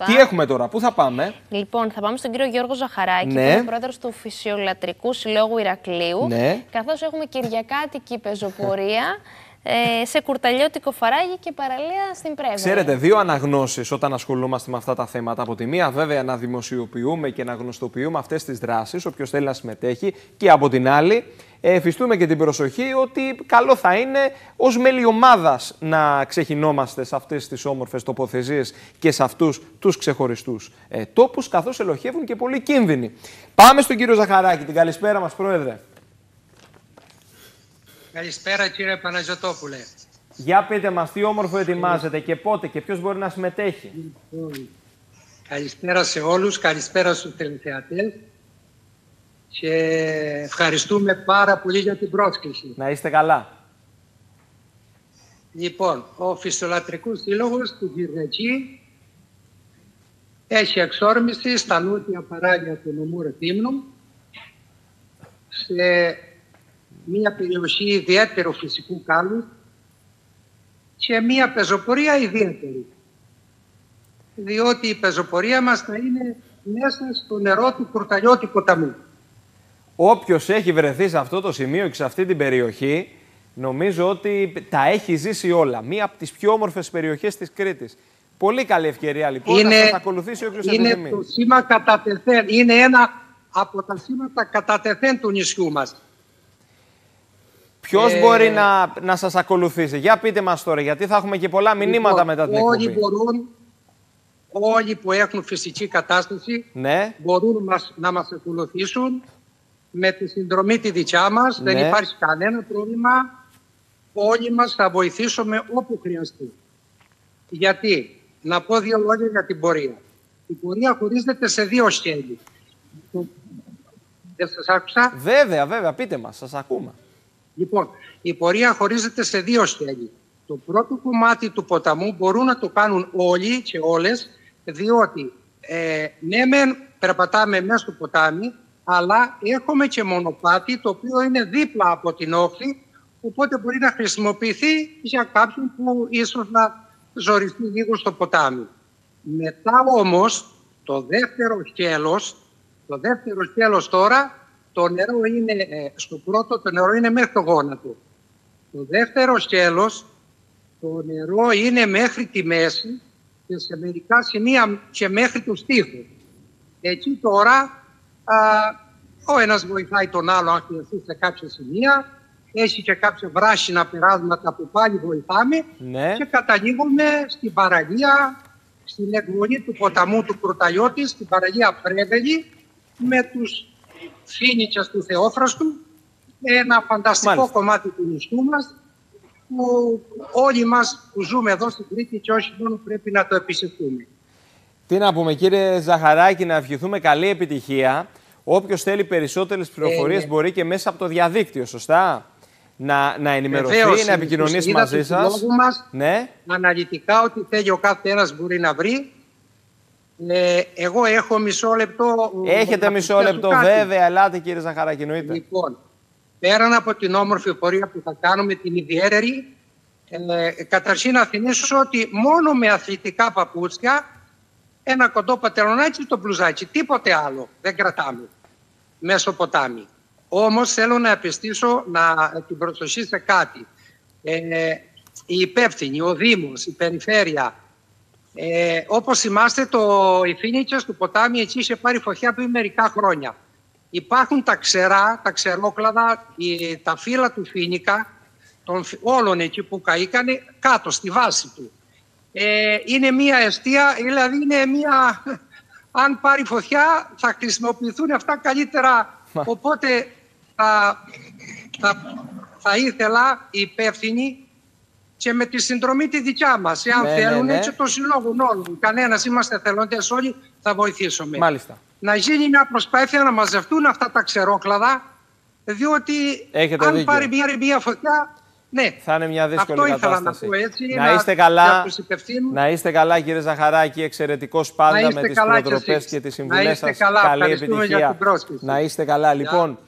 Σωστά. Τι έχουμε τώρα, πού θα πάμε; Λοιπόν, θα πάμε στον κύριο Γιώργο Ζαχαράκη, Ναι. που είναι πρόεδρος του Φυσιολατρικού Συλλόγου Ηρακλείου. Ναι. Καθώς έχουμε κυριακάτικη πεζοπορία ε, σε κουρταλιώτικο φαράγγι και παραλία στην Πρέβεια. Ξέρετε, δύο αναγνώσεις όταν ασχολούμαστε με αυτά τα θέματα. Από τη μία, βέβαια, να δημοσιοποιούμε και να γνωστοποιούμε αυτές τις δράσεις, όποιος θέλει να συμμετέχει. Και από την άλλη, ε, εφιστούμε και την προσοχή ότι καλό θα είναι ως μέλη ομάδας να ξεχυνόμαστε σε αυτές τις όμορφες τοποθεσίες και σε αυτούς τους ξεχωριστούς ε, τόπους, καθώς ελοχεύουν και πολλοί κίνδυνοι. Πάμε στον κύριο Ζαχαράκη. Την καλησπέρα μας, Πρόεδρε. Καλησπέρα κύριε Παναζωτόπουλε. Για πείτε μας τι όμορφο ετοιμάζετε και πότε και ποιος μπορεί να συμμετέχει. Καλησπέρα σε όλους, καλησπέρα στους τηλεθεατές και ευχαριστούμε πάρα πολύ για την πρόσκληση. Να είστε καλά. Λοιπόν, ο Φυσιολατρικός Σύλλογος του Γυρνετζή έχει εξόρμηση στα νότια παράλια του νομού Ρεθύμνου σε μια περιοχή ιδιαίτερου φυσικού κάλου και μια πεζοπορία ιδιαίτερη. Διότι η πεζοπορία μας θα είναι μέσα στο νερό του Κουρταλιώτη ποταμού. Όποιος έχει βρεθεί σε αυτό το σημείο και σε αυτή την περιοχή, νομίζω ότι τα έχει ζήσει όλα. Μία από τις πιο όμορφες περιοχές της Κρήτης. Πολύ καλή ευκαιρία λοιπόν να σας ακολουθήσει όποιος είναι επιθυμεί. το σήμα κατατεθέν. Είναι ένα από τα σήματα κατατεθέν του νησιού μας. Ποιος Ε, μπορεί να, να σας ακολουθήσει; Για πείτε μας τώρα, γιατί θα έχουμε και πολλά μηνύματα Λοιπόν, μετά την όλοι εκπομπή. μπορούν, όλοι που έχουν φυσική κατάσταση Ναι, μπορούν μας, να μας ακολουθήσουν με τη συνδρομή τη δικιά μας. Δεν Ναι. υπάρχει κανένα πρόβλημα. Όλοι μας θα βοηθήσουμε όπου χρειαστεί. Γιατί, να πω δύο λόγια για την πορεία. Η πορεία χωρίζεται σε δύο σκέλη. Δεν σας άκουσα; βέβαια, βέβαια, πείτε μας, σας ακούμε. Λοιπόν, η πορεία χωρίζεται σε δύο σκέλη. Το πρώτο κομμάτι του ποταμού μπορούν να το κάνουν όλοι και όλες, διότι ε, ναι μεν περπατάμε μέσα στο ποτάμι, αλλά έχουμε και μονοπάτι το οποίο είναι δίπλα από την όχθη, οπότε μπορεί να χρησιμοποιηθεί για κάποιον που ίσως να ζοριστεί λίγο στο ποτάμι. Μετά όμως, το δεύτερο σκέλος, το δεύτερο σκέλος τώρα, το νερό είναι, ε, στο πρώτο το νερό είναι μέχρι το γόνατο. Το δεύτερο σκέλος, το νερό είναι μέχρι τη μέση και σε μερικά σημεία και μέχρι το στίχο. Εκεί τώρα α, ο ένας βοηθάει τον άλλο αν χρειαστεί σε κάποια σημεία, έχει και κάποια βράσινα περάσματα που πάλι βοηθάμε Ναι. και καταλήγουμε στην παραλία, στην εκβολή του ποταμού του Κροταλιώτη, στην παραλία Πρέβελη, με τους φίνιτσες του Θεόφραστου, ένα φανταστικό Μάλιστα. κομμάτι του νησιού μας, που όλοι μας που ζούμε εδώ στην Κρήτη και όχι μόνο πρέπει να το επισκεφτούμε. Τι να πούμε, κύριε Ζαχαράκη, να ευχηθούμε καλή επιτυχία. Όποιος θέλει περισσότερες πληροφορίες ναι. μπορεί και μέσα από το διαδίκτυο, σωστά; Να, να ενημερωθεί, Βεβαίως, να στην επικοινωνήσει ιστοσελίδα μαζί του σας. συλλόγου μας Ναι, αναλυτικά ό,τι θέλει ο κάθε ένας μπορεί να βρει. Ε, εγώ έχω μισό λεπτό. έχετε να μισό προσθέσω λεπτό, κάτι. βέβαια. Ελάτε, κύριε Ζαχαράκη, εννοείται. Λοιπόν, πέραν από την όμορφη πορεία που θα κάνουμε την ιδιαίτερη, ε, καταρχήν να θυμίσω ότι μόνο με αθλητικά παπούτσια, ένα κοντό πατερονάκι το μπλουζάκι, τίποτε άλλο δεν κρατάμε μέσω ποτάμι. Όμως θέλω να επιστήσω να, την προσοχή σε κάτι. Ε, οι υπεύθυνοι, ο Δήμος, η Περιφέρεια, ε, όπως θυμάστε το οι Φίνικες του ποτάμι εκεί είχε πάρει φωτιά πριν μερικά χρόνια. Υπάρχουν τα ξερά, τα ξερόκλαδα, η- τα φύλλα του Φίνικα, των, φυ- όλων εκεί που καήκανε, κάτω στη βάση του. Ε, είναι μια αιστεία, δηλαδή είναι μια... Αν πάρει φωτιά θα χρησιμοποιηθούν αυτά καλύτερα. Μα. Οπότε θα, θα, θα ήθελα οι υπεύθυνοι και με τη συνδρομή τη δικιά μας, εάν Ναι, ναι, θέλουν, ναι. και των συλλόγων όλων. Κανένας είμαστε θελόντες όλοι, θα βοηθήσουμε Μάλιστα. να γίνει μια προσπάθεια να μαζευτούν αυτά τα ξερόκλαδα, διότι Έχετε αν δίκιο. πάρει μια, μια φωτιά, ναι, Θα είναι μια δύσκολη αυτό ήθελα κατάσταση. να πω έτσι, να είστε για καλά. τους υπευθύνους. Να είστε καλά, κύριε Ζαχαράκη. Εξαιρετικός πάντα Να είστε με τις καλά κι προτροπέ εσείς. και τις Να συμβουλές είστε σας. καλά. Καλή Ευχαριστούμε για επιτυχία. την πρόσκληση. Να είστε καλά. Λοιπόν,